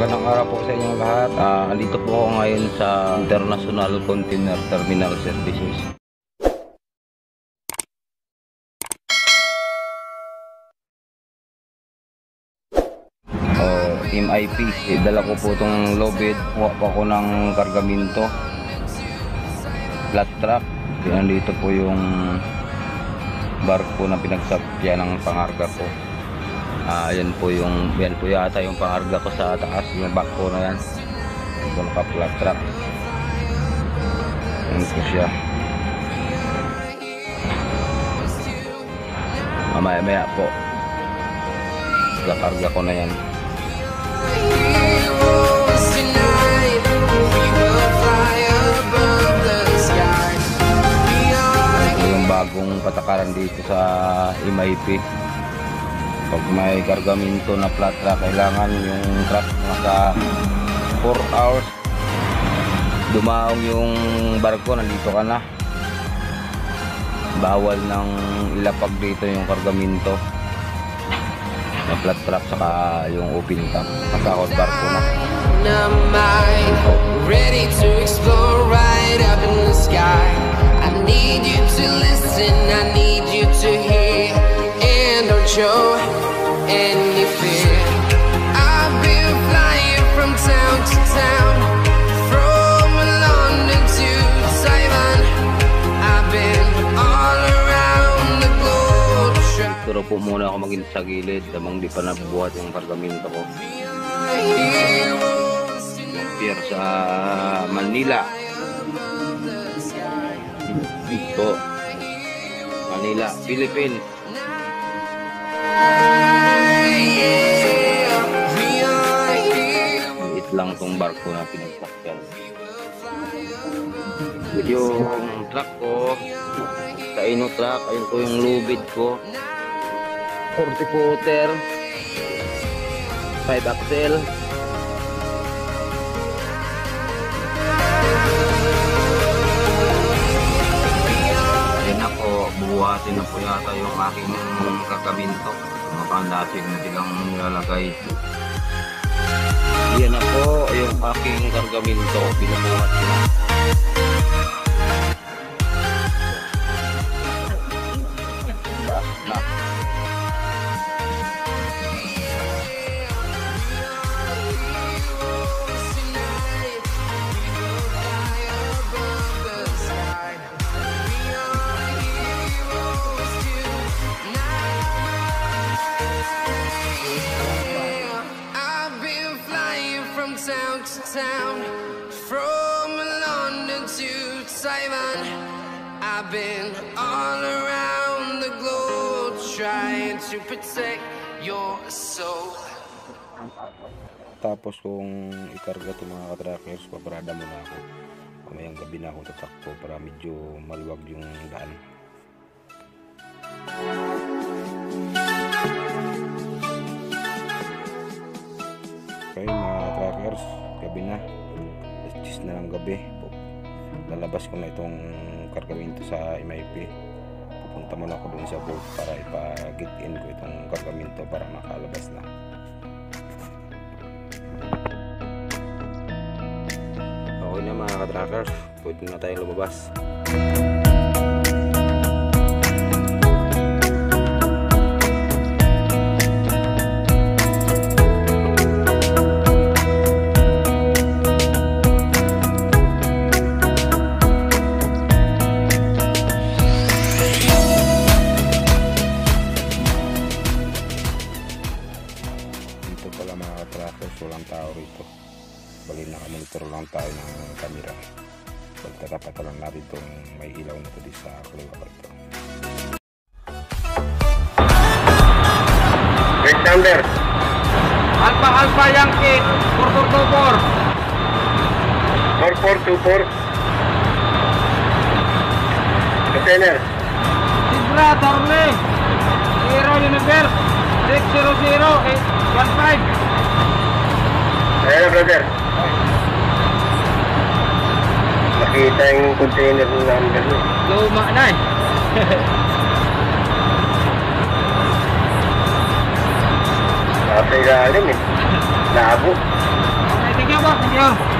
Magandang araw po sa inyong lahat. Ah, andito po ako ngayon sa International Container Terminal Services. Oh, Team IP. Eh, Dala ko po itong lobid. Kuha po ako ng kargamento. Flat truck. Yan dito po yung barko na pinagsakya ng pangarga ko. Ah, yan po yung yan po yata yung pangarga ko sa taas yung barko na yan. Ito naka flat truck. Yan po siya. Mamaya maya po. Kakarga ko na yan. Ito yung bagong patakaran dito sa MIP. Pag may kargamento na flat truck, kailangan yung truck naka 4 hours. Dumaong yung barko, nandito ka na. Bawal ng ilapag dito yung kargamento. Na flat truck saka yung open top. Masakot barko na. Any fear. I've been flying from town to town, from London to Taiwan. I've been all around the globe. Pero po muna ako maging sa gilid habang di pa nabubuhat yung kargamento ko. Pier sa Manila. Ito. Manila, Philippines. Tong barko na pinagsakyan. Yung truck ko, sa Ino truck, ayun ko yung lubid ko. 40 footer, 5 axle, Ayun na po, po yata yung aking kakaminto. Mga pandasin na silang nilalagay. Yan na po yung aking kargaminto. Binubuhat na. Town to town, from London to Taiwan. I've been all around the globe trying to protect your soul. Tapos kung ikarga itong mga katrackers, paparada muna ako. Mamayang gabi na ako tatakbo para medyo maluwag yung daan. Gabi na. Alas 10 na ng gabi. Lalabas ko na itong kargamento sa MIP. Pupunta muna ako dun sa boat para ipa-get in ko itong kargamento para makalabas na. Okay na mga ka-trackers, pwede na tayong lumabas. Pala mga ka-trackers, walang tao rito. Bali nakamonitor lang tayo ng camera. Pagtatapat lang natin itong may ilaw na ito sa kaliwa ko ito. Great number. Alpha Alpha Yankee 4424 4424. Container. Libra Dorme Zero Universe 600 Ayan na, brother. Nakita yung container ng number mo. Luma na eh Nasa ilalim eh. Labo. sir.